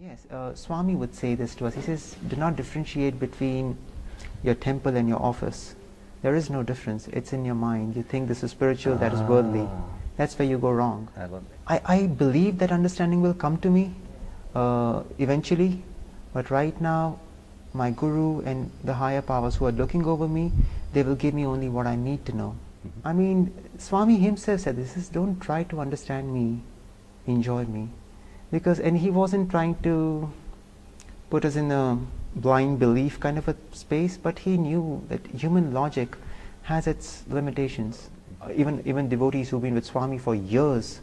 Yes, uh, Swami would say this to us. He says, do not differentiate between your temple and your office. There is no difference. It's in your mind. You think this is spiritual, that is worldly. Ah. That's where you go wrong. I I, I believe that understanding will come to me uh, eventually, but right now, my guru and the higher powers who are looking over me, they will give me only what I need to know. I mean, Swami himself said this is don't try to understand me, enjoy me. Because, and he wasn't trying to put us in a blind belief kind of a space, but he knew that human logic has its limitations. Uh, even, even devotees who've been with Swami for years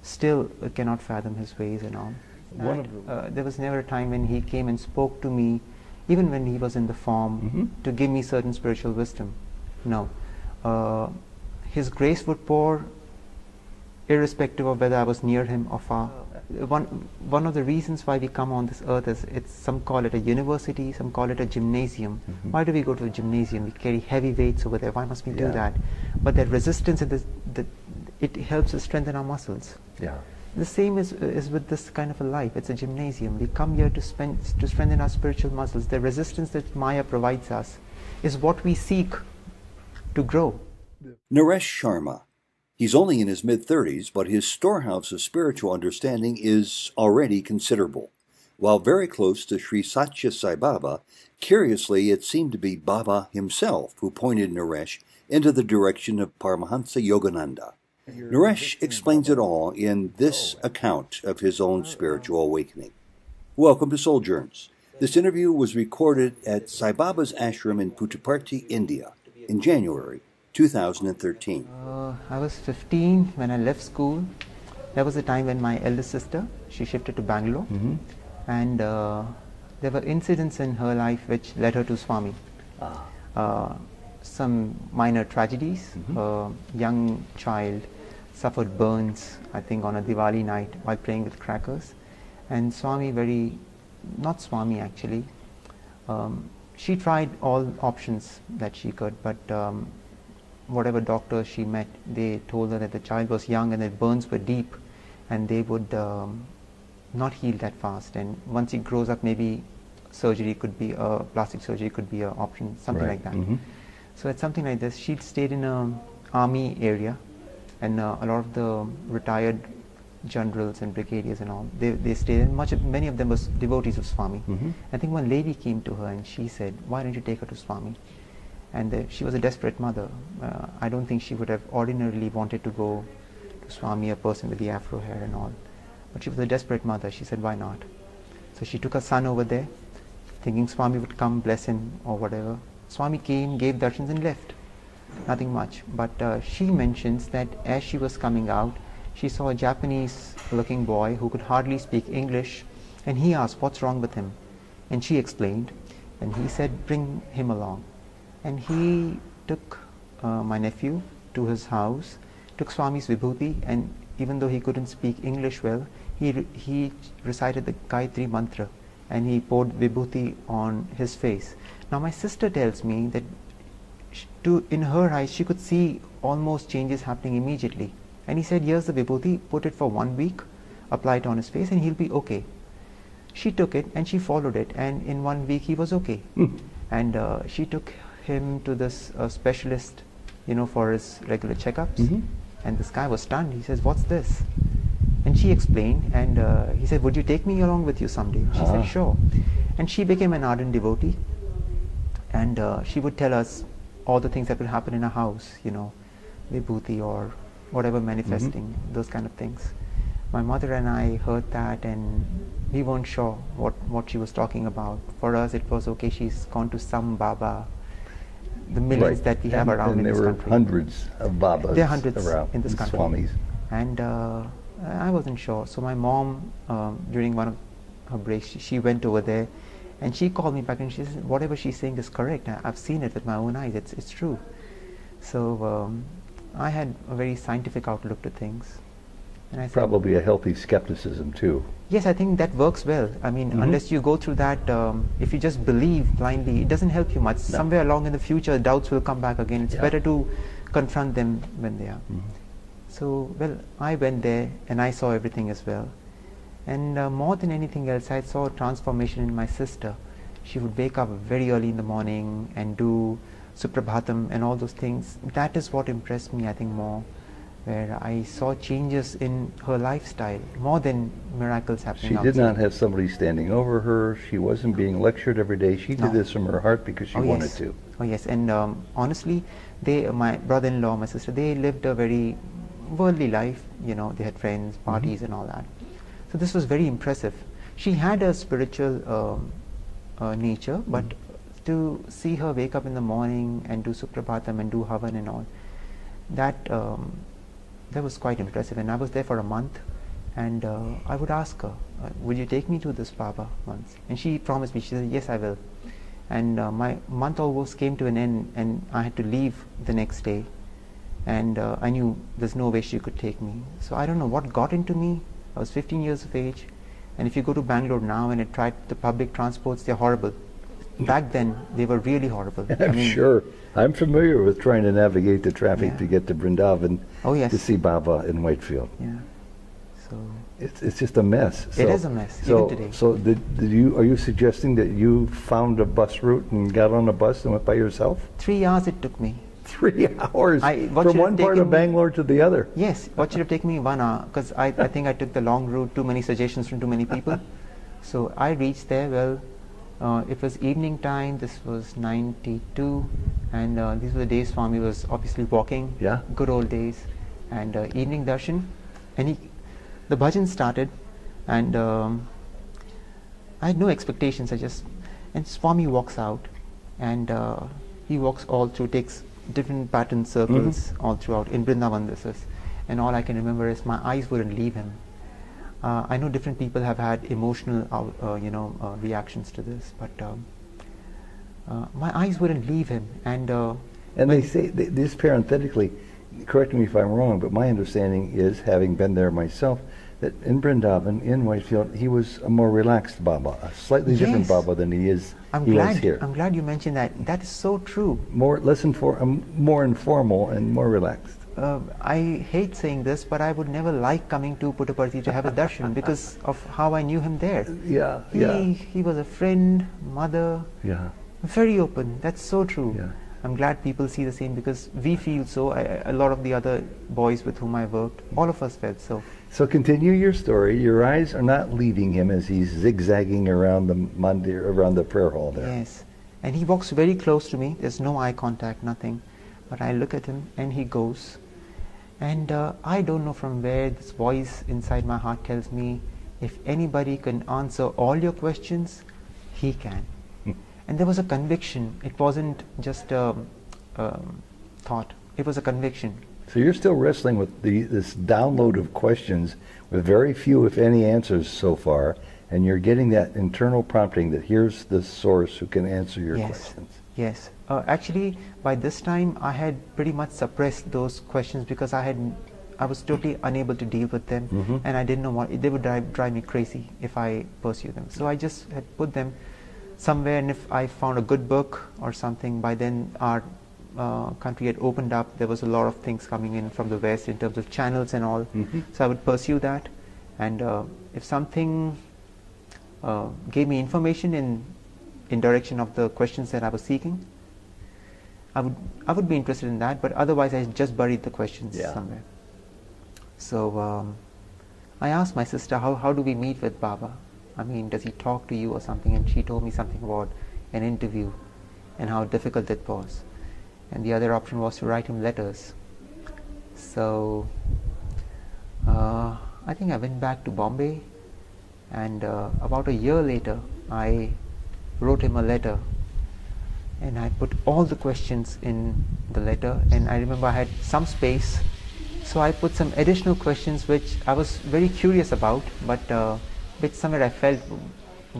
still cannot fathom his ways and all. One And, of uh, there was never a time when he came and spoke to me, even when he was in the form, Mhm. to give me certain spiritual wisdom. No. Uh, his grace would pour irrespective of whether I was near him or far. One, one of the reasons why we come on this earth is it's some call it a university, some call it a gymnasium. Mhm. Why do we go to a gymnasium? We carry heavy weights over there. Why must we do that? But that resistance and the, the, it helps us strengthen our muscles. Yeah. The same is, is with this kind of a life. It's a gymnasium. We come here to, spend, to strengthen our spiritual muscles. The resistance that Maya provides us is what we seek to grow. Naresh Sharma. He's only in his mid 30s, but his storehouse of spiritual understanding is already considerable. While very close to Sri Sathya Sai Baba, curiously it seemed to be Baba himself who pointed Naresh into the direction of Paramahansa Yogananda. Naresh explains it all in this account of his own spiritual awakening. Welcome to Souljourns. This interview was recorded at Sai Baba's ashram in Puttaparthi, India, in January 2013. Uh, I was 15 when I left school. That was the time when my eldest sister, she shifted to Bangalore. Mm-hmm. And uh, there were incidents in her life which led her to Swami. Ah. uh, some minor tragedies. A young child suffered burns, I think, on a Diwali night while playing with crackers. And Swami, very, not Swami actually, um, she tried all options that she could, but um, whatever doctors she met, they told her that the child was young and that burns were deep and they would um, not heal that fast. And once he grows up, maybe surgery could be a plastic surgery could be an option, something Right. like that. Mhm. So it's something like this. She stayed in a army area, and uh, a lot of the retired generals and brigadiers and all they, they stayed. And much of, many of them were devotees of Swami. Mhm. I think one lady came to her and she said, "Why don't you take her to Swami?" And uh, she was a desperate mother. Uh, I don't think she would have ordinarily wanted to go to Swami, a person with the afro hair and all. But she was a desperate mother. She said, "Why not?" So she took her son over there, thinking Swami would come, bless him, or whatever. Swami came, gave darshans, and left. Nothing much. But uh, she mentions that as she was coming out, she saw a Japanese looking boy who could hardly speak English, and he asked, What's wrong with him? And she explained, and he said, Bring him along. And he took uh, my nephew to his house, took Swami's Vibhuti, and even though he couldn't speak English well, he, re- he recited the Gayatri mantra and he poured Vibhuti on his face. Now, my sister tells me that to, in her eyes, she could see almost changes happening immediately. And he said, Here's the Vibhuti, put it for one week, apply it on his face, and he'll be okay. She took it and she followed it, and in one week he was okay. And uh, she took him to this uh, specialist, you know, for his regular checkups. Mhm. And this guy was stunned. He says, What's this? And she explained, and uh, he said, Would you take me along with you someday? She Ah. said, Sure. And she became an ardent devotee, and uh, she would tell us all the things that would happen in a house, you know, vibhuti or whatever manifesting, those kind of things. My mother and I heard that, and we weren't sure what, what she was talking about. For us, it was okay, she's gone to some Baba, the millions Right. that we have And- around and in there were hundreds of Babas There are hundreds around in this country. Swamis. And uh, I wasn't sure. So my mom, um, during one of her breaks, she, she went over there and she called me back and she said, whatever she's saying is correct. I, I've seen it with my own eyes. It's, it's true. So um, I had a very scientific outlook to things. And Probably a healthy skepticism too. yes, I think that works well. I mean, Mhm. unless you go through that, um, if you just believe blindly, it doesn't help you much. Somewhere along in the future, doubts will come back again. It's Yeah. better to confront them when they are. Mhm. So, well, I went there and I saw everything as well. And uh, more than anything else, I saw a transformation in my sister. She would wake up very early in the morning and do Suprabhatam and all those things. That is what impressed me, I think, more, where I saw changes in her lifestyle more than miracles happening She did outside. not have somebody standing over her. She wasn't being lectured every day. She did No. this from her heart because she oh, wanted yes. to. Oh yes, and um, honestly, they, my brother-in-law, my sister, they lived a very worldly life. You know, they had friends, Mm-hmm. parties, and all that. So this was very impressive. She had a spiritual um, uh, nature, but Mm-hmm. to see her wake up in the morning and do Suprabhatam and do Havan and all, that um, that was quite impressive. And I was there for a month, and uh, I would ask her, uh, "Will you take me to this Baba once?" And she promised me. She said, "Yes, I will." And uh, my month almost came to an end, and I had to leave the next day. And uh, I knew there's no way she could take me. So I don't know what got into me. I was 15 years of age, and if you go to Bangalore now and I tried the public transports, they're horrible. Back then, they were really horrible. I I'm mean, sure. I'm familiar with trying to navigate the traffic Yeah. to get to Brindavan Oh yes. to see Baba in Whitefield. Yeah. So It's, it's just a mess. It is a mess, So, even today. so did, did you, are you suggesting that you found a bus route and got on a bus and went by yourself? three hours it took me. Three hours I- from one part of taken me- Bangalore to the other. Yes, what should have taken me one hour because I, I think I took the long route, too many suggestions from too many people. so I reached there, well, uh, it was evening time, this was 92, and uh, these were the days Swami was obviously walking, Yeah. good old days, and uh, evening darshan, and he, the bhajan started, and um, I had no expectations, I just, and Swami walks out, and uh, he walks all through, takes different pattern circles all throughout in Vrindavan this is, and all I can remember is my eyes wouldn't leave him. Uh, I know different people have had emotional, uh, you know, uh, reactions to this, but um, uh, my eyes wouldn't leave him, and uh, And they say, th- this parenthetically, correct me if I'm wrong, but my understanding is, having been there myself, that in Brindavan, in Whitefield, he was a more relaxed Baba, a slightly different Baba than he is I'm he glad. here. I'm glad you mentioned that. That is so true. more less infor- um, more informal and more relaxed. Uh, I hate saying this, but I would never like coming to Puttaparthi to have a darshan because of how I knew him there. Yeah, He, yeah, he was a friend, mother, yeah, very open. That's so true. yeah. I'm glad people see the same because we feel so. I, a lot of the other boys with whom I worked, all of us felt so. So continue your story. Your eyes are not leaving him as he's zigzagging around the mandir, around the prayer hall there. Yes. And he walks very close to me. There's no eye contact, nothing. But I look at him and he goes. And uh, I don't know from where this voice inside my heart tells me if anybody can answer all your questions, he can. Hmm. and there was a conviction. It wasn't just a um, thought, it was a conviction. So you're still wrestling with the, this download of questions with very few, if any, answers so far, and you're getting that internal prompting that here's the source who can answer your Yes. questions. Yes. Uh, actually, by this time, I had pretty much suppressed those questions because I had, I was totally unable to deal with them, Mhm. and I didn't know what they would drive, drive me crazy if I pursue them. So I just had put them somewhere, and if I found a good book or something, by then our uh, country had opened up. There was a lot of things coming in from the west in terms of channels and all. Mhm. So I would pursue that, and uh, if something uh, gave me information in in direction of the questions that I was seeking, I would I would be interested in that. But otherwise, I just buried the questions Yeah. somewhere. So um, I asked my sister, how how do we meet with Baba? I mean, does he talk to you or something? And she told me something about an interview and how difficult it was. And the other option was to write him letters. So uh, I think I went back to Bombay, and uh, about a year later, I wrote him a letter, and I put all the questions in the letter. And I remember I had some space, so I put some additional questions which I was very curious about, but uh, which somewhere I felt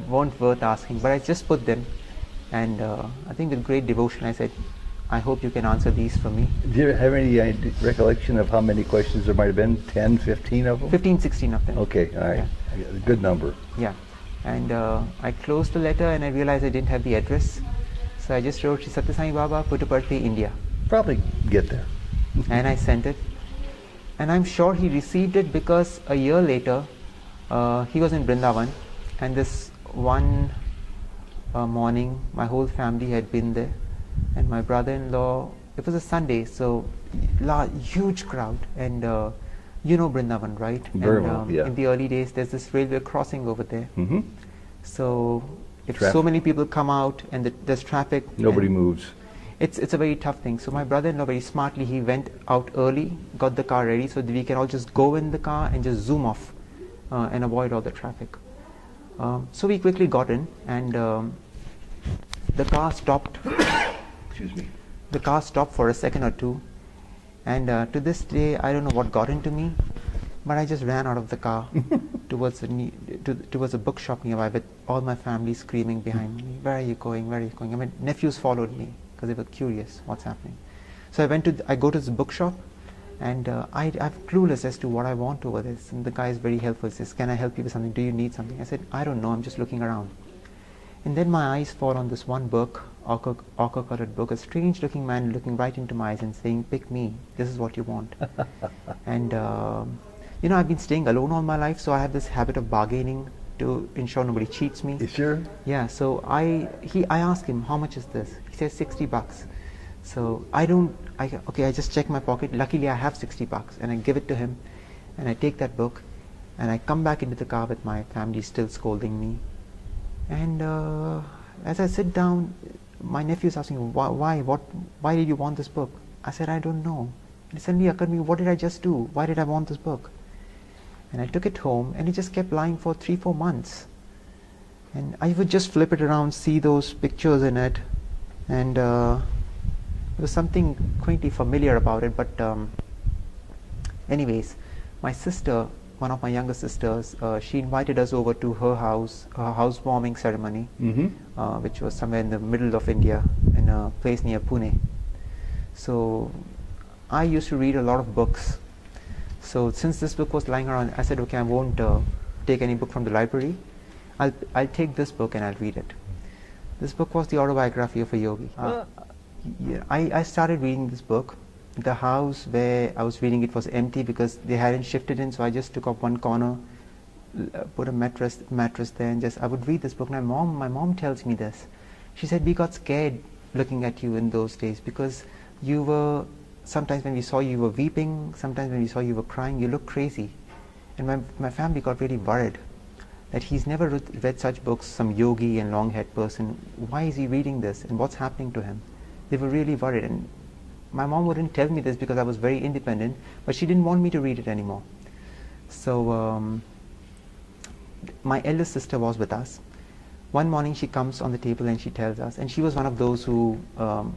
weren't worth asking. But I just put them, and uh, I think with great devotion, I said, "I hope you can answer these for me." Do you have any ide- recollection of how many questions there might have been? 10, 15 of them? 15, 16 of them. Okay, all right. Got Good number. Yeah. And uh, I closed the letter and I realized I didn't have the address. So I just wrote Sri Sathya Sai Baba, Puttaparthi, India. Probably get there. and I sent it. And I'm sure he received it because a year later, Uh, he was in Brindavan, and this one uh, morning, my whole family had been there, and my brother-in-law. It was a Sunday, so large, huge crowd, and uh, you know Brindavan, right? Very and, well, um, yeah. In the early days, there's this railway crossing over there. hmm So if so many people come out and the, there's traffic, Nobody moves. It's it's a very tough thing. So my brother-in-law very smartly he went out early, got the car ready, so that we can all just go in the car and just zoom off uh, and avoid all the traffic. Um, so we quickly got in, and um, the car stopped. Excuse me. The car stopped for a second or two, and uh, to this day I don't know what got into me, but I just ran out of the car towards the to, towards a bookshop nearby with all my family screaming behind me. Where are you going? Where are you going? I mean, nephews followed me because they were curious what's happening. So I went to I go to this bookshop, and uh, I, I'm clueless as to what I want over this. And the guy is very helpful. He says, "Can I help you with something? Do you need something?" I said, "I don't know. I'm just looking around." And then my eyes fall on this one book, ochre, ochre colored book, a strange looking man looking right into my eyes and saying, Pick me, this is what you want. and, um, you know, I've been staying alone all my life, so I have this habit of bargaining to ensure nobody cheats me. You sure? Yeah, so I he I asked him how much is this. He says sixty bucks. So I don't I okay I just check my pocket. Luckily I have sixty bucks and I give it to him, and I take that book, and I come back into the car with my family still scolding me, and uh, as I sit down, my nephew is asking why why what why did you want this book? I said I don't know. And it suddenly occurred to me what did I just do? Why did I want this book? And I took it home and it just kept lying for three four months and I would just flip it around, see those pictures in it, and uh, there was something quaintly familiar about it. But, um, anyways, my sister, one of my younger sisters, uh, she invited us over to her house, her housewarming ceremony, Mm-hmm. uh, which was somewhere in the middle of India, in a place near Pune. So, I used to read a lot of books. So, since this book was lying around, I said, okay, I won't uh, take any book from the library. I'll, I'll take this book and I'll read it. This book was the autobiography of a yogi. Uh, yeah, I, I started reading this book. The house where I was reading it was empty because they hadn't shifted in, so I just took up one corner, uh, put a mattress mattress there, and just I would read this book. My mom, my mom tells me this. She said we got scared looking at you in those days because you were sometimes when we saw you, you were weeping. Sometimes when we saw you were crying, you looked crazy, and my my family got really worried that he's never read, read such books, some yogi and long haired person. Why is he reading this and what's happening to him? They were really worried. And my mom wouldn't tell me this because I was very independent, but she didn't want me to read it anymore. So um, my eldest sister was with us. One morning she comes on the table and she tells us, and she was one of those who um,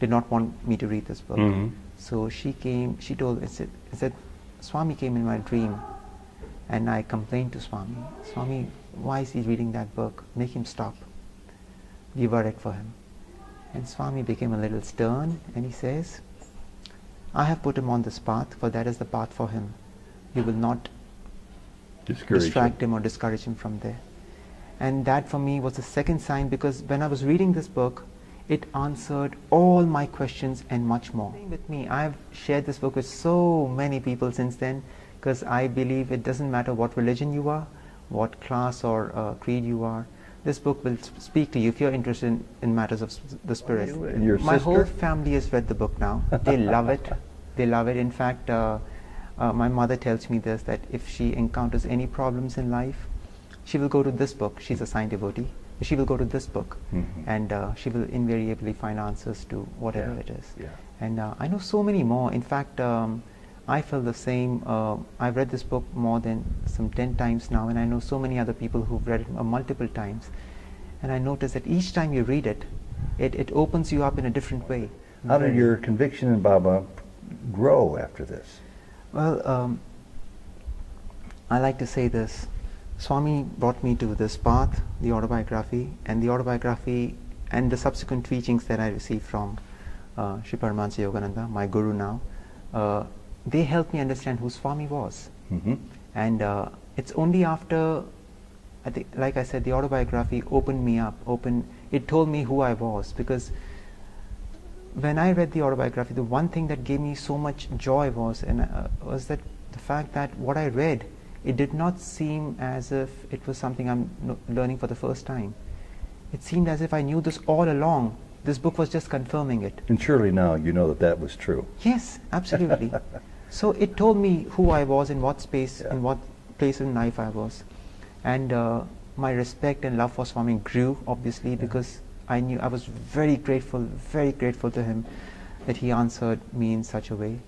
did not want me to read this book. Mhm. So she came, she told, it said, said, Swami came in my dream and I complained to Swami, Swami, why is he reading that book? Make him stop. We worried for him. And Swami became a little stern and he says, I have put him on this path, for that is the path for him. You will not Discourage distract him. him or discourage him from there. And that for me was the second sign because when I was reading this book, it answered all my questions and much more. With me, I've shared this book with so many people since then because I believe it doesn't matter what religion you are, what class or uh, creed you are. This book will speak to you if you're interested in, in matters of the spirit. your my whole family has read the book now. They love it. They love it. In fact, uh, uh, my mother tells me this that if she encounters any problems in life, she will go to this book. She's a Sai devotee. She will go to this book, Mhm. and uh, she will invariably find answers to whatever Yeah, it is. yeah. And uh, I know so many more. In fact, um, I feel the same. Uh, I've read this book more than some 10 times now, and I know so many other people who've read it uh, multiple times. And I notice that each time you read it, it, it opens you up in a different way. How did your conviction in Baba grow after this? Well, um, I like to say this. Swami brought me to this path, the autobiography, and the autobiography and the subsequent teachings that I received from uh, Sri Paramahansa Yogananda, my guru now, uh, they helped me understand who Swami was. Mm-hmm. And uh, it's only after, I think, like I said, the autobiography opened me up, opened, it told me who I was. Because when I read the autobiography, the one thing that gave me so much joy was, and uh, was that the fact that what I read, it did not seem as if it was something I'm no- learning for the first time. It seemed as if I knew this all along. This book was just confirming it. And surely now you know that that was true. Yes, absolutely. so it told me who I was, in what space, Yeah. in what place in life I was, and uh, my respect and love for Swami grew obviously because I knew I was very grateful, very grateful to him that he answered me in such a way.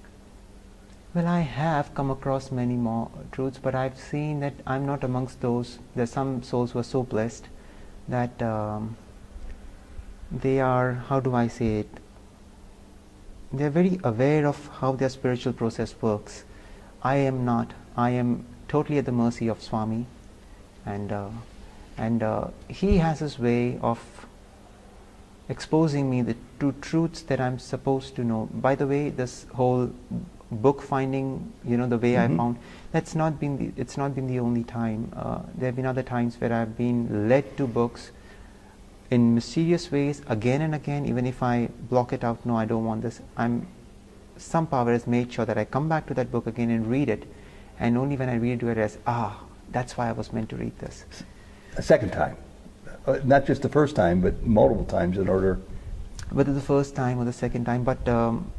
Well, I have come across many more truths, but I've seen that I'm not amongst those. There's some souls who are so blessed that um, they are, how do I say it? They're very aware of how their spiritual process works. I am not. I am totally at the mercy of Swami, and uh, and uh, he has his way of exposing me the two truths that I'm supposed to know. By the way, this whole book finding, you know, the way Mhm. I found, that's not been the, it's not been the only time. Uh, there have been other times where I've been led to books in mysterious ways again and again, even if I block it out, no, I don't want this. I'm some power has made sure that I come back to that book again and read it, and only when I read it do I realize, ah, that's why I was meant to read this. A second time. Uh, not just the first time, but multiple times in order. whether the first time or the second time but um,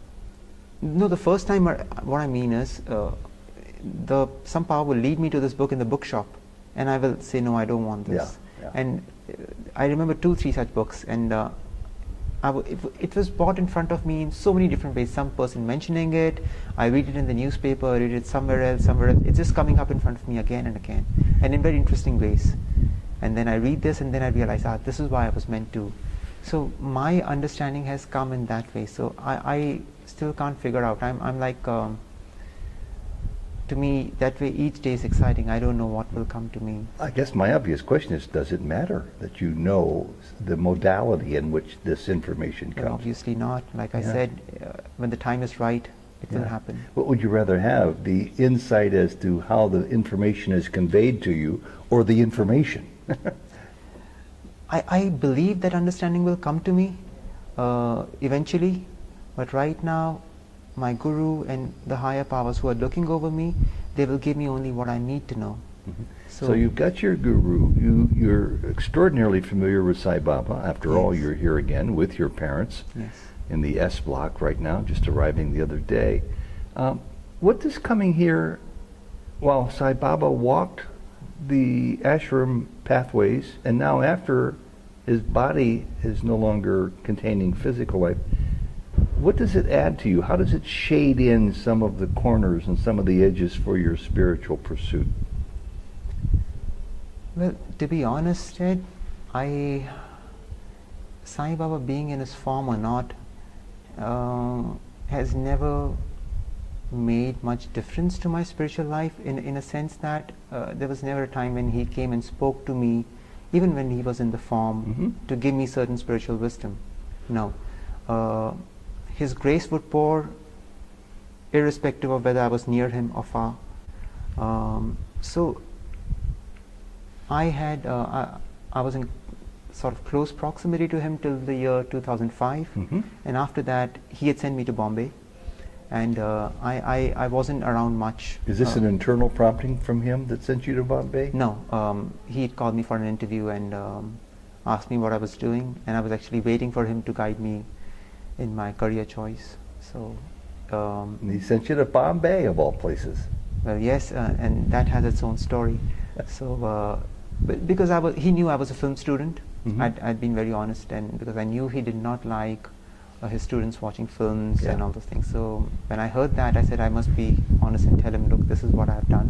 no the first time uh, what i mean is uh, the some power will lead me to this book in the bookshop and i will say no i don't want this. Yeah, yeah. and uh, i remember two three such books and uh, I w- it, it was brought in front of me in so many different ways. Some person mentioning it i read it in the newspaper i read it somewhere else somewhere else. It's just coming up in front of me again and again and in very interesting ways. And then i read this and then i realize ah this is why i was meant to. So my understanding has come in that way. So I, I still can't figure out. I'm, I'm like, um, to me, that way each day is exciting. I don't know what will come to me. I guess my obvious question is, does it matter that you know the modality in which this information comes? obviously not. Like I Yeah. said, uh, when the time is right, it will happen. What would you rather have, the insight as to how the information is conveyed to you, or the information? I, I believe that understanding will come to me uh, eventually, but right now, my guru and the higher powers who are looking over me, they will give me only what I need to know. So, you've got your guru. You you're extraordinarily familiar with Sai Baba. After all, you're here again with your parents Yes. in the S block right now, just arriving the other day. Um, what does coming here, while Sai Baba walked the ashram pathways, and now after his body is no longer containing physical life, what does it add to you? How does it shade in some of the corners and some of the edges for your spiritual pursuit? Well, to be honest, Ted, I Sai Baba being in his form or not uh, has never made much difference to my spiritual life in, in a sense that uh, there was never a time when he came and spoke to me, even when he was in the form, Mhm. to give me certain spiritual wisdom. No. Uh, his grace would pour irrespective of whether I was near him or far. Um, so I had uh, I, I was in sort of close proximity to him till the year 2005, Mhm. and after that he had sent me to Bombay, and uh, I, I I wasn't around much. Is this uh, an internal prompting from him that sent you to Bombay? no, um, he had called me for an interview and um, asked me what I was doing, and I was actually waiting for him to guide me in my career choice. So, um, he sent you to Bombay, of all places. well, yes, uh, and that has its own story. So, uh, but because I was, he knew I was a film student. Mhm. I'd, I'd been very honest, and because I knew he did not like uh, his students watching films and all those things. So when I heard that, I said I must be honest and tell him, look, this is what I've done.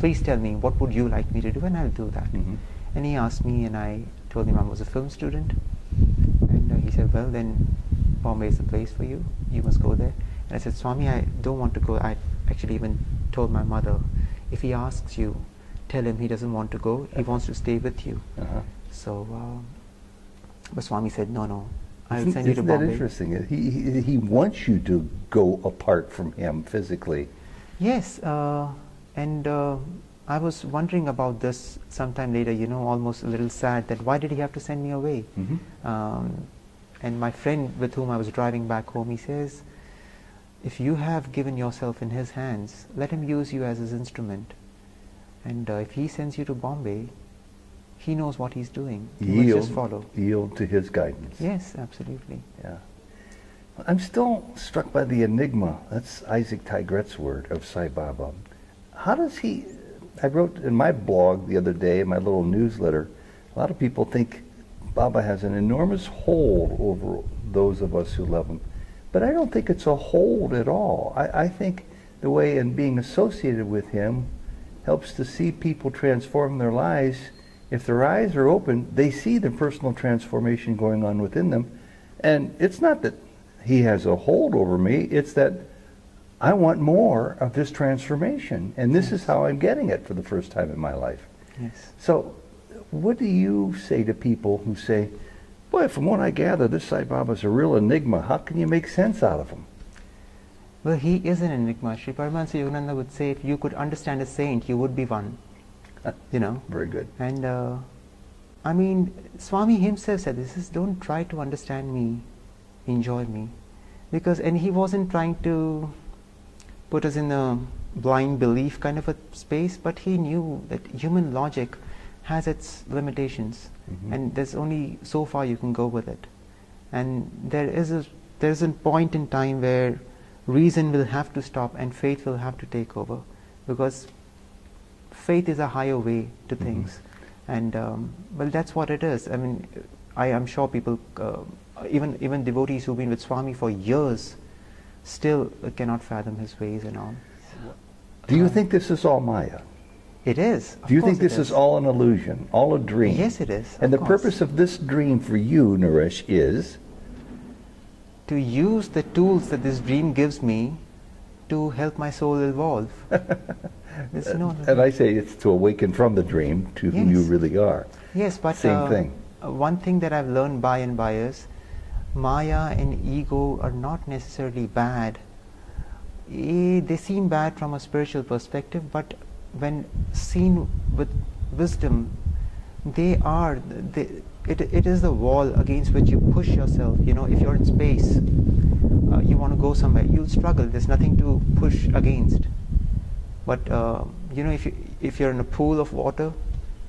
Please tell me what would you like me to do, and I'll do that. Mhm. And he asked me, and I told him I was a film student. And uh, he said, well, then Bombay is the place for you. You must go there. And I said, Swami, I don't want to go. I actually even told my mother, if he asks you, tell him he doesn't want to go. He wants to stay with you. Uh-huh. So, um, but Swami said, no, no. I'll Isn't, send you to isn't that Bombay. interesting? He, he, he wants you to go apart from him physically. Yes, uh, and uh, I was wondering about this sometime later, you know, almost a little sad that why did he have to send me away? Mhm. Um, and my friend with whom I was driving back home, he says, if you have given yourself in his hands, let him use you as his instrument. And uh, if he sends you to Bombay, he knows what he's doing. You Yield, just follow. yield to his guidance. Yes, absolutely. Yeah. I'm still struck by the enigma. That's Isaac Tigrett's word of Sai Baba. How does he? I wrote in my blog the other day, in my little newsletter, a lot of people think Baba has an enormous hold over those of us who love him. But I don't think it's a hold at all. I, I think the way in being associated with him helps to see people transform their lives. If their eyes are open, they see the personal transformation going on within them. And it's not that he has a hold over me, it's that I want more of this transformation. And this is how I'm getting it for the first time in my life. Yes. So, what do you say to people who say, Boy, from what I gather, this Sai Baba's a real enigma. How can you make sense out of him? Well, he is an enigma. Sri Paramahansa Yogananda would say, if you could understand a saint, you would be one. You know? Very good. And uh, I mean, Swami himself said this is don't try to understand me, enjoy me. Because, and he wasn't trying to put us in a blind belief kind of a space, but he knew that human logic has its limitations Mhm. and there's only so far you can go with it. And there is a there's a point in time where reason will have to stop and faith will have to take over because faith is a higher way to Mhm. things and um, well that's what it is i mean i am sure people uh, even even devotees who've been with swami for years still cannot fathom his ways and all Do you Um, think this is all Maya? It is Do you think this is all an illusion, all a dream? yes it is And the course. purpose of this dream for you, Naresh, is to use the tools that this dream gives me to help my soul evolve no and I say it's to awaken from the dream to who you really are. Yes, but Same uh, thing. uh, one thing that I've learned by and by is Maya and ego are not necessarily bad. Eh, They seem bad from a spiritual perspective, but when seen with wisdom, they are. They, it, it is the wall against which you push yourself. You know, if you're in space, uh, you want to go somewhere, you'll struggle. There's nothing to push against. But uh, you know, if you if you're in a pool of water,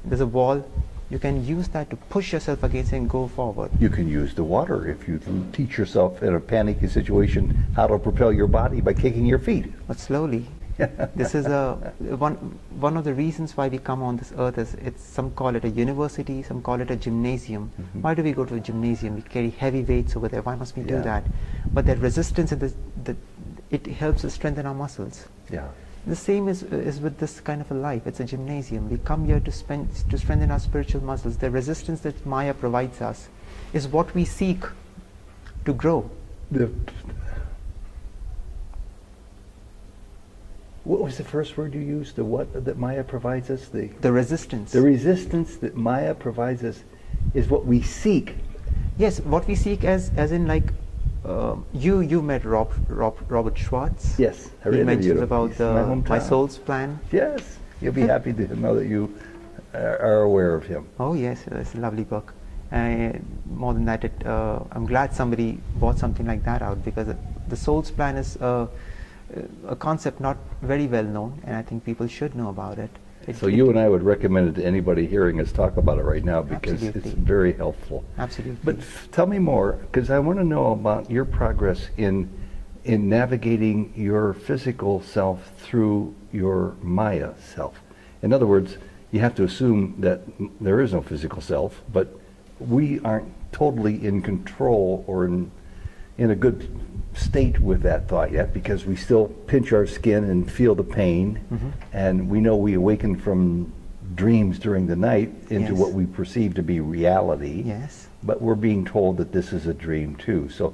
there's a wall. You can use that to push yourself against and go forward. You can use the water if you teach yourself in a panicky situation how to propel your body by kicking your feet. But slowly, this is a one one of the reasons why we come on this earth is it's some call it a university, some call it a gymnasium. Mhm. Why do we go to a gymnasium? We carry heavy weights over there. Why must we do that? But that resistance and the, the it helps us strengthen our muscles. Yeah. The same is, is with this kind of a life. It's a gymnasium. We come here to spend to strengthen our spiritual muscles. The resistance that Maya provides us is what we seek to grow. The, what was the first word you used? The what that Maya provides us? The The resistance. the resistance that Maya provides us is what we seek. yes, what we seek as as in like uh, you you met Rob, Rob Robert Schwartz. Yes, I He him. about the my my, soul's plan. Yes, you'll be happy to know that you are are aware of him. Oh yes, it's a lovely book. Uh, more than that, it, uh, I'm glad somebody bought something like that out because the soul's plan is uh, Uh, a concept not very well known, and I think people should know about it. It- So you and I would recommend it to anybody hearing us talk about it right now because it's very helpful. absolutely. But f- tell me more, because I want to know about your progress in in navigating your physical self through your Maya self. In other words, you have to assume that there is no physical self, but we aren't totally in control or in in a good state with that thought yet because we still pinch our skin and feel the pain Mhm. and we know we awaken from dreams during the night into Yes. what we perceive to be reality yes. but we're being told that this is a dream too. So,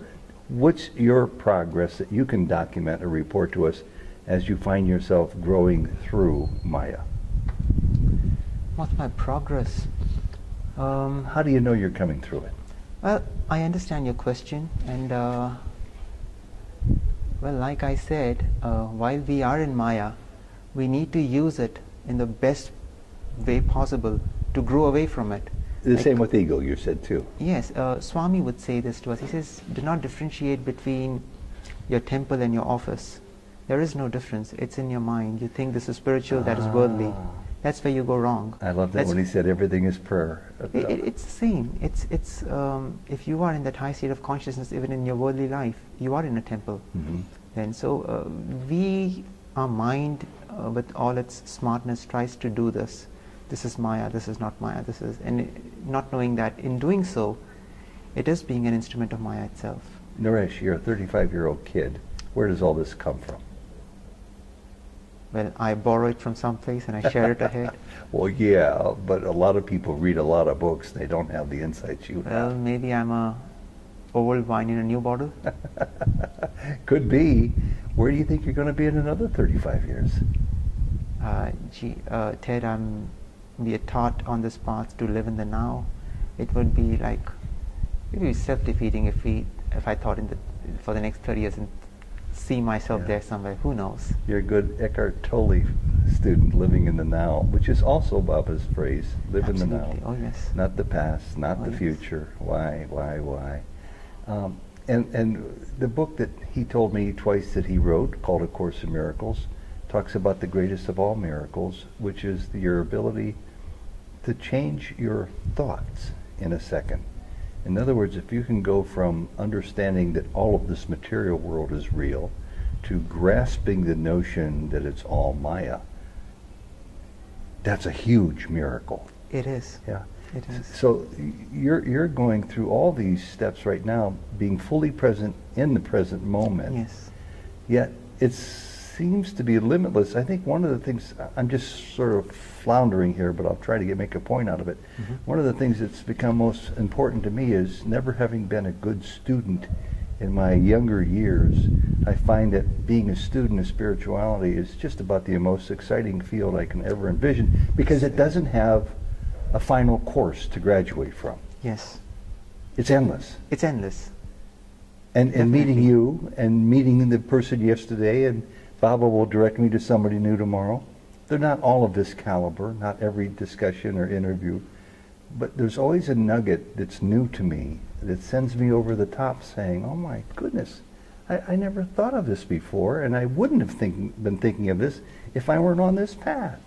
what's your progress that you can document or report to us as you find yourself growing through Maya? What's my progress? Um, How do you know you're coming through it? Well, I understand your question, and uh, well, like I said, uh, while we are in Maya, we need to use it in the best way possible to grow away from it. The Like- same with ego, you said too. Yes, uh, Swami would say this to us. He says, "Do not differentiate between your temple and your office. There is no difference. It's in your mind. You think this is spiritual, that is worldly. That's where you go wrong. I love that That's- when he said everything is prayer. It, it, it's the same. It's it's um, if you are in that high state of consciousness, even in your worldly life, you are in a temple. Mhm. Then so uh, we, our mind, uh, with all its smartness, tries to do this. This is Maya. This is not Maya. This is and it, not knowing that in doing so, it is being an instrument of Maya itself. Naresh, you're a 35 year old kid. Where does all this come from? Well, I borrow it from someplace and I share it ahead. Well, yeah, but a lot of people read a lot of books. They don't have the insights you Well, have. maybe I'm a old wine in a new bottle. Could be. Where do you think you're going to be in another 35 years? uh, gee, uh, Ted, I'm we are taught on this path to live in the now. It would be like it would be self-defeating if we if I thought in the for the next 30 years and see myself Yeah. there somewhere. Who knows? You're a good Eckhart Tolle student living in the now, which is also Baba's phrase live in the now. Oh yes. Not the past, not Oh, the yes. future. Why, why, why? Um, and, and the book that he told me twice that he wrote, called A Course in Miracles, talks about the greatest of all miracles, which is your ability to change your thoughts in a second. In other words, if you can go from understanding that all of this material world is real to grasping the notion that it's all Maya, that's a huge miracle. It is. Yeah. It is. So you're you're going through all these steps right now, being fully present in the present moment. Yes. Yet it seems to be limitless. I think one of the things I'm just sort of floundering here, but I'll try to get make a point out of it. Mhm. One of the things that's become most important to me is never having been a good student in my younger years. I find that being a student of spirituality is just about the most exciting field I can ever envision because it doesn't have a final course to graduate from. Yes. It's endless. It's endless. And, and meeting you and meeting the person yesterday and Baba will direct me to somebody new tomorrow. They're not all of this caliber, not every discussion or interview, but there's always a nugget that's new to me that sends me over the top saying, oh my goodness, I, I never thought of this before and I wouldn't have think, been thinking of this if I weren't on this path.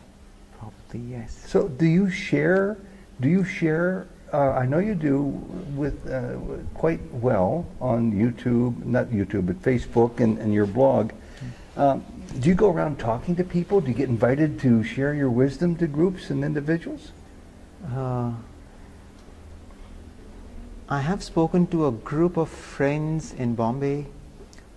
Probably yes. So do you share, do you share, uh, I know you do with, uh, quite well on YouTube, not YouTube, but Facebook and, and your blog. Um, do you go around talking to people? Do you get invited to share your wisdom to groups and individuals? Uh, I have spoken to a group of friends in Bombay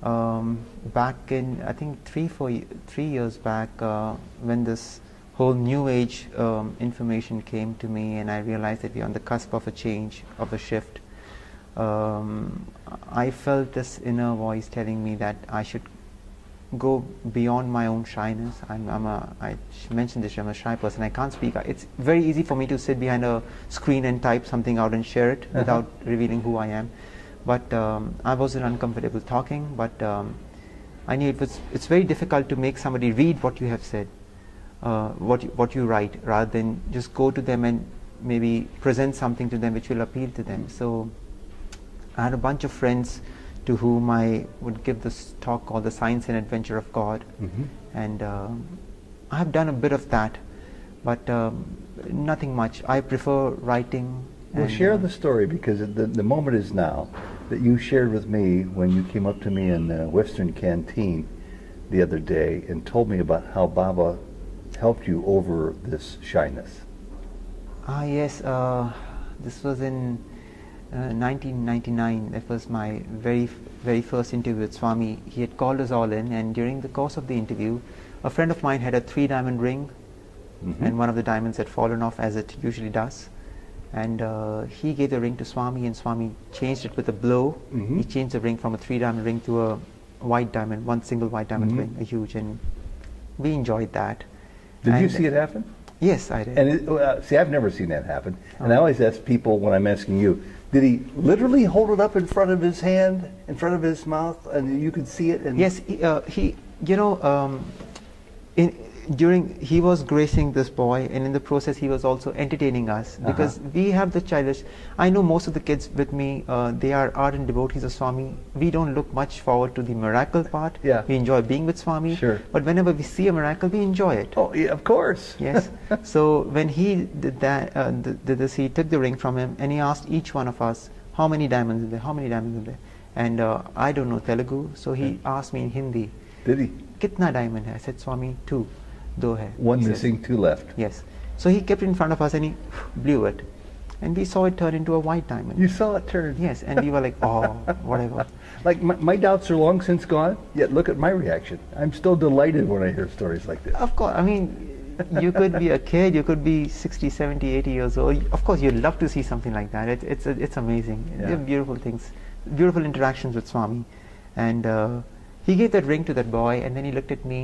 um, back in I think three four three years back uh, when this whole new age um, information came to me and I realized that we're on the cusp of a change of a shift. Um, I felt this inner voice telling me that I should go beyond my own shyness. I'm, I'm a, I mentioned this, I'm a shy person. I can't speak. It's very easy for me to sit behind a screen and type something out and share it Uh-huh. without revealing who I am. But um, I wasn't uncomfortable talking, but um, I knew it was, it's very difficult to make somebody read what you have said, uh, what, you, what you write, rather than just go to them and maybe present something to them which will appeal to them. So I had a bunch of friends to whom I would give this talk called The Science and Adventure of God. Mm-hmm. And um, I have done a bit of that, but um, nothing much. I prefer writing. Well, and, share uh, the story because the, the moment is now that you shared with me when you came up to me in the Western Canteen the other day and told me about how Baba helped you over this shyness. Ah, yes. Uh, this was in uh, 1999. That was my very, very first interview with Swami. He had called us all in, and during the course of the interview, a friend of mine had a three-diamond ring, Mhm. and one of the diamonds had fallen off, as it usually does. And uh, he gave the ring to Swami, and Swami changed it with a blow. Mhm. He changed the ring from a three-diamond ring to a white diamond, one single white diamond Mhm. ring, a huge, and we enjoyed that. Did you see it happen? Yes, I did. And it, uh, see, I've never seen that happen. And I Oh. always ask people when I'm asking you, did he literally hold it up in front of his hand, in front of his mouth, and you could see it? And Yes, he, uh, he you know, um, in, during he was gracing this boy and in the process he was also entertaining us. Uh-huh. because we have the childish i know most of the kids with me uh, they are ardent devotees of swami. We don't look much forward to the miracle part. Yeah. we enjoy being with swami. Sure. but whenever we see a miracle we enjoy it. Oh, yeah, of course. yes. So when he did that uh, th- did this he took the ring from him and he asked each one of us how many diamonds are there? How many diamonds are there? And uh, i don't know telugu so he asked me in hindi. Did he? kitna diamond hai? I said swami two do hai One He missing, two left. yes so he kept it in front of us and he blew it and we saw it turn into a white diamond You saw it turn. yes and we were like oh whatever Like my, my doubts are long since gone. Yet look at my reaction. I'm still delighted when I hear stories like this. Of course, I mean, you could be a kid, you could be 60, 70, 80 years old. Of course, you'd love to see something like that. It, it's it's amazing. Yeah. They're beautiful things, beautiful interactions with Swami. And uh, he gave that ring to that boy, and then he looked at me.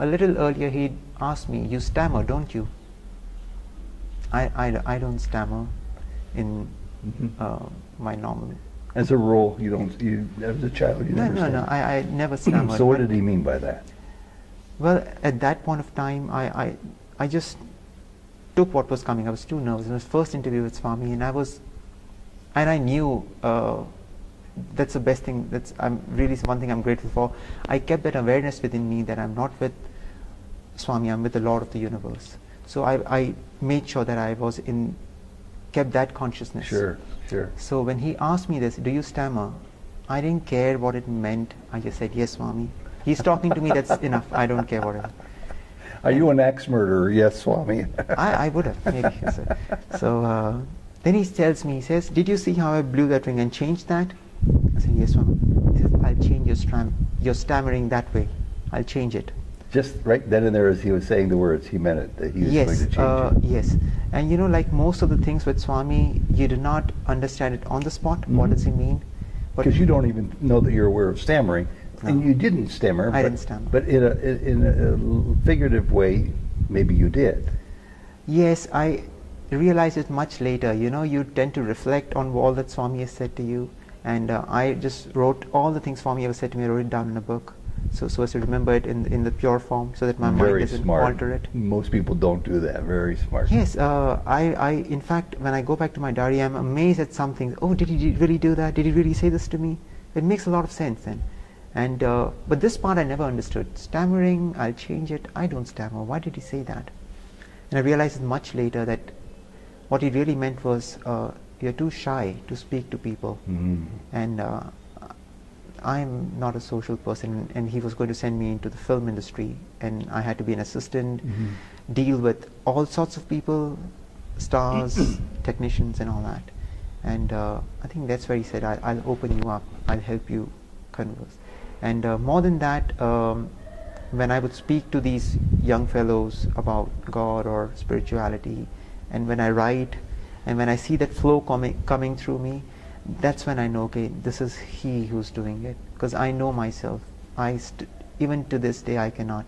A little earlier, he asked me, "You stammer, don't you?" I, I, I don't stammer in Mhm. uh, my normal. As a rule, you don't. You as a child, you No, never no, no. stammer. I, I never stammered. so what did he mean by that? Well, at that point of time, I, I, I just took what was coming. I was too nervous. It was first interview with Swami, and I was, and I knew uh, that's the best thing. That's I'm really one thing I'm grateful for. I kept that awareness within me that I'm not with Swami. I'm with the Lord of the universe. So I, I made sure that I was in, kept that consciousness. Sure, sure. So when he asked me this, do you stammer? I didn't care what it meant. I just said, yes, Swami. He's talking to me, that's enough. I don't care what whatever. Are you an axe murderer? Yes, Swami. I, I would have, maybe. So, so uh, then he tells me, he says, did you see how I blew that ring and changed that? I said, yes, Swami. He says, I'll change your, stram- your stammering that way. I'll change it. Just right then and there, as he was saying the words, he meant it. That he was yes, going to change uh, it. yes. And you know, like most of the things with Swami, you do not understand it on the spot. What Mhm. does he mean? Because you don't even know that you're aware of stammering, and you didn't stammer. I but, didn't stammer. But in a in a figurative way, maybe you did. Yes, I realized it much later. You know, you tend to reflect on all that Swami has said to you, and uh, I just wrote all the things Swami ever said to me. I wrote it down in a book, so so as to remember it in in the pure form, so that my mind doesn't smart. alter it. Most people don't do that. Very smart. Yes, uh, I, I, in fact, when I go back to my diary, I'm amazed at some things. Oh, did he really do that? Did he really say this to me? It makes a lot of sense then. And uh, but this part I never understood. Stammering, I'll change it. I don't stammer. Why did he say that? And I realized much later that what he really meant was uh, you're too shy to speak to people, Mhm. and uh, I'm not a social person. And he was going to send me into the film industry, and I had to be an assistant Mhm. deal with all sorts of people, stars, technicians, and all that. And uh, I think that's where he said, I, I'll open you up, I'll help you converse. And uh, more than that, um, when I would speak to these young fellows about God or spirituality, and when I write, and when I see that flow coming coming through me, that's when I know, okay, this is He who's doing it. Because I know myself. I st- even to this day I cannot.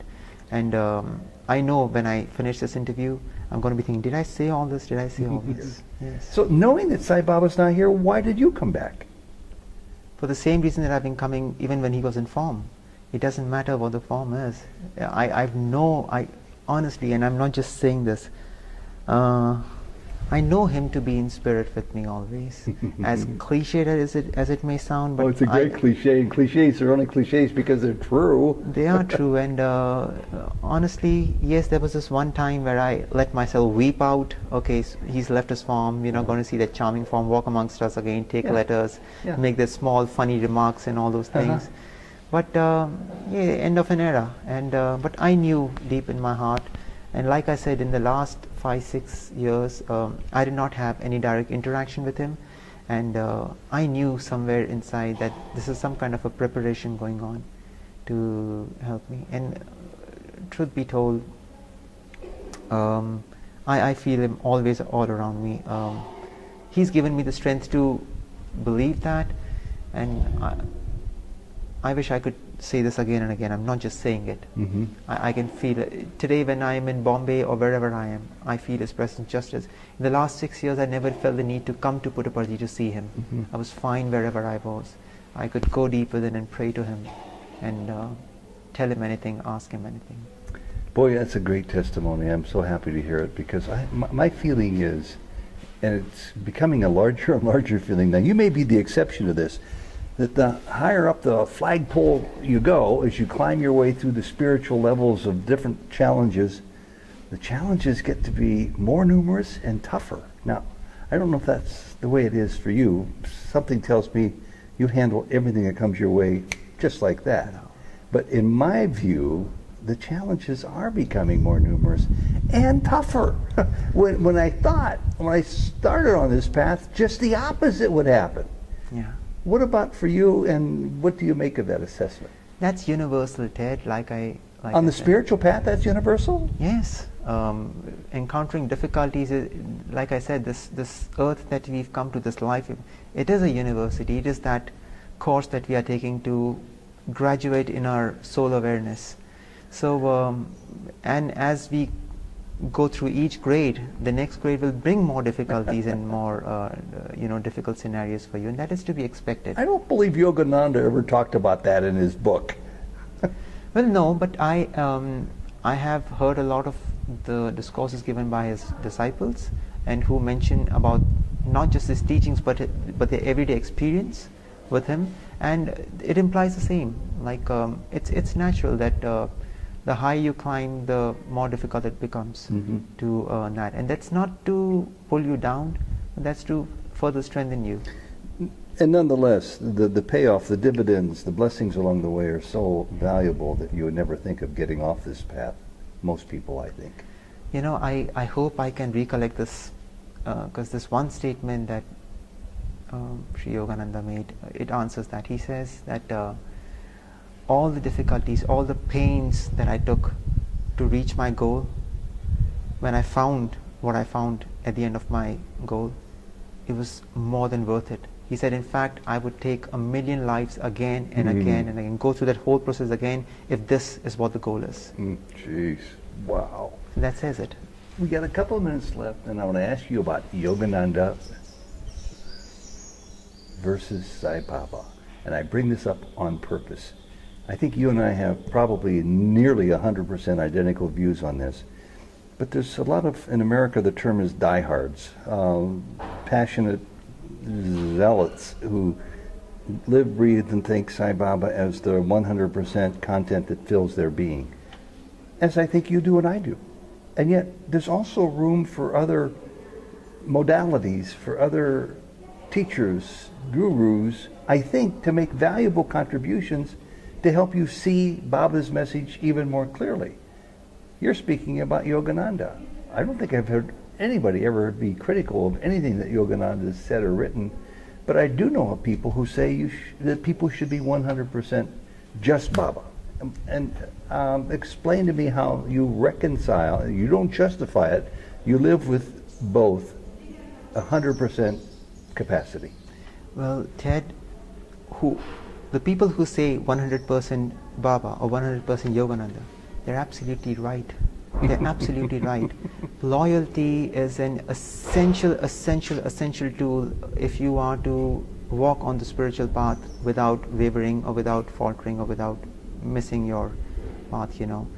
And um, I know when I finish this interview, I'm going to be thinking, did I say all this? Did I say all this? Yes. So knowing that Sai Baba's not here, why did you come back? For the same reason that I've been coming even when he was in form. It doesn't matter what the form is. I, I've no, I honestly, and I'm not just saying this, uh, I know him to be in spirit with me always. as cliched as it, as it may sound, but oh, it's a great I, cliche, and cliches are only cliches because they're true. They are true, and uh, honestly, yes, there was this one time where I let myself weep out. Okay, s he's left his form. We're not going to see that charming form walk amongst us again, take Yeah. letters, Yeah. make the small funny remarks and all those Uh-huh. things. But um, yeah, end of an era. And uh, but I knew deep in my heart, and like I said, in the last five six years, um, I did not have any direct interaction with him, and uh, I knew somewhere inside that this is some kind of a preparation going on to help me. And uh, truth be told, um, I, I feel him always all around me. Um, he's given me the strength to believe that, and I, I wish I could say this again and again. I'm not just saying it. Mm-hmm. I, I can feel it. Today, when I am in Bombay or wherever I am, I feel His presence just as. In the last six years, I never felt the need to come to Puttaparthi to see Him. Mhm. I was fine wherever I was. I could go deep within and pray to Him and uh, tell Him anything, ask Him anything. Boy, that's a great testimony. I'm so happy to hear it because I, my, my feeling is, and it's becoming a larger and larger feeling. Now, you may be the exception to this, that the higher up the flagpole you go, as you climb your way through the spiritual levels of different challenges, the challenges get to be more numerous and tougher. Now, I don't know if that's the way it is for you. Something tells me you handle everything that comes your way just like that. But in my view, the challenges are becoming more numerous and tougher. when, when I thought, when I started on this path, just the opposite would happen. Yeah. What about for you, and what do you make of that assessment? That's universal, Ted. Like I like on I the said. spiritual path, that's universal? Yes, um, encountering difficulties. Like I said, this this earth that we've come to, this life, it is a university. It is that course that we are taking to graduate in our soul awareness. So, um, and as we go through each grade, the next grade will bring more difficulties and more, uh, uh, you know, difficult scenarios for you, and that is to be expected. I don't believe Yogananda ever talked about that in his book. Well, no, but I um, I have heard a lot of the discourses given by his disciples, and who mention about not just his teachings, but but their everyday experience with him, and it implies the same. Like um, it's it's natural that uh, the higher you climb, the more difficult it becomes Mhm. to uh, that, and that's not to pull you down, that's to further strengthen you. And nonetheless, the, the payoff, the dividends, the blessings along the way are so valuable that you would never think of getting off this path. Most people, I think. You know, I, I hope I can recollect this because this one statement that um, Sri Yogananda made, uh, it answers that. He says that uh, all the difficulties, all the pains that I took to reach my goal, when I found what I found at the end of my goal, it was more than worth it. He said, in fact, I would take a million lives again and Mhm. again and again, go through that whole process again if this is what the goal is. Mm, Jeez, wow. So that says it. We got a couple of minutes left, and I want to ask you about Yogananda versus Sai Baba. And I bring this up on purpose. I think you and I have probably nearly 100% identical views on this. But there's a lot of, in America, the term is diehards, um, passionate zealots who live, breathe, and think Sai Baba as the 100% content that fills their being as I think you do and I do. And yet, there's also room for other modalities, for other teachers, gurus, I think, to make valuable contributions to help you see Baba's message even more clearly. You're speaking about Yogananda. I don't think I've heard anybody ever be critical of anything that Yogananda has said or written, but I do know of people who say that people should be 100% just Baba. Um, And um, explain to me how you reconcile, you don't justify it, you live with both 100% capacity. Well, Ted, who the people who say 100% Baba or 100% Yogananda, they're absolutely right. They're absolutely right. Loyalty is an essential, essential, essential tool if you are to walk on the spiritual path without wavering or without faltering or without missing your path, you know.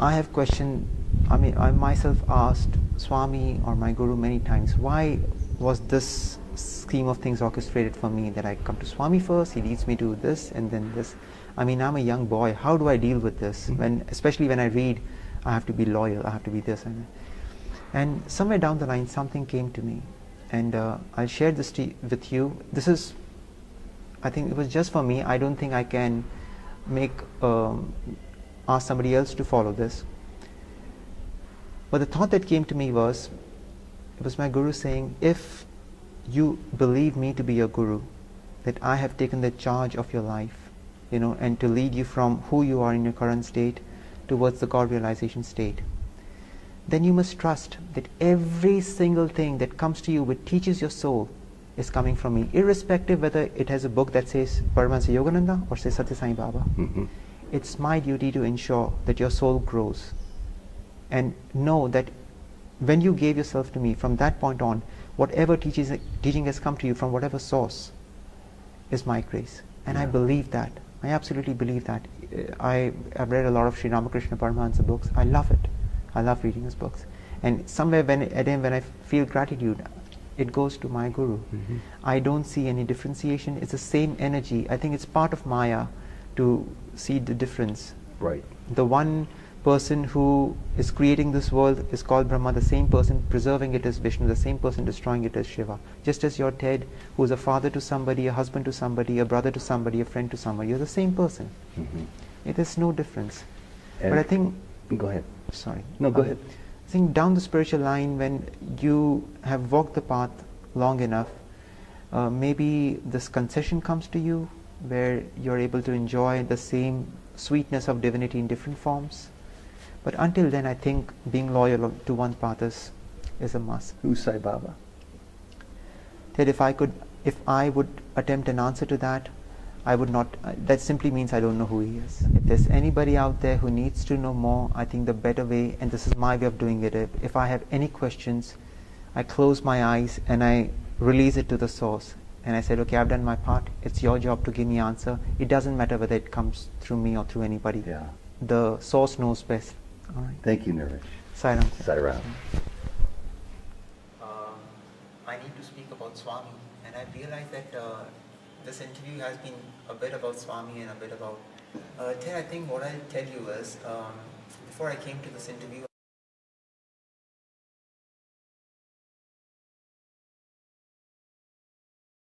I have questioned, I mean, I myself asked Swami or my Guru many times, why was this scheme of things orchestrated for me that I come to Swami first, he leads me to this and then this. I mean, I'm a young boy. How do I deal with this? When, especially when I read, I have to be loyal, I have to be this. And, and somewhere down the line, something came to me. And uh, I'll share this to, with you. This is, I think it was just for me. I don't think I can make um, ask somebody else to follow this. But the thought that came to me was, it was my guru saying, if you believe me to be your guru, that I have taken the charge of your life, you know, and to lead you from who you are in your current state towards the God realization state, then you must trust that every single thing that comes to you which teaches your soul is coming from me, irrespective whether it has a book that says Paramahansa Yogananda or says Sathya Sai Baba. Mhm. It's my duty to ensure that your soul grows. And know that when you gave yourself to me, from that point on, whatever teaches, teaching has come to you from whatever source is my grace. And I believe that I absolutely believe that. Uh, I have read a lot of Sri Ramakrishna Paramahansa books. I love it. I love reading his books. And somewhere when at when I feel gratitude, it goes to my guru. Mhm. I don't see any differentiation. It's the same energy. I think it's part of Maya to see the difference. Right. The one person who is creating this world is called Brahma, the same person preserving it is Vishnu, the same person destroying it is Shiva. Just as you're Ted, who is a father to somebody, a husband to somebody, a brother to somebody, a friend to somebody, you're the same person. hmm It is no difference. And- but I think, Go ahead. sorry. No, go Uh, ahead. I think down the spiritual line, when you have walked the path long enough, uh, maybe this concession comes to you where you're able to enjoy the same sweetness of divinity in different forms. But until then, I think being loyal to one path is, is a must. Who's Sai Baba? That if I could, if I would attempt an answer to that, I would not. Uh, that simply means I don't know who he is. If there's anybody out there who needs to know more, I think the better way, and this is my way of doing it. If, if I have any questions, I close my eyes and I release it to the source. And I said, okay, I've done my part. It's your job to give me answer. It doesn't matter whether it comes through me or through anybody. Yeah. The source knows best. All right. Thank you, Naresh. Sairam. Sai Ram. Um, I need to speak about Swami, and I realize that uh, this interview has been a bit about Swami and a bit about. Uh, Ted, I think what I'll tell you is, um, before I came to this interview,